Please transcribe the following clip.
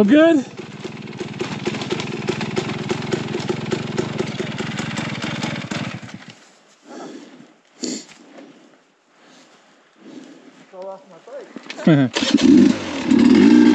All good? Fell off my bike.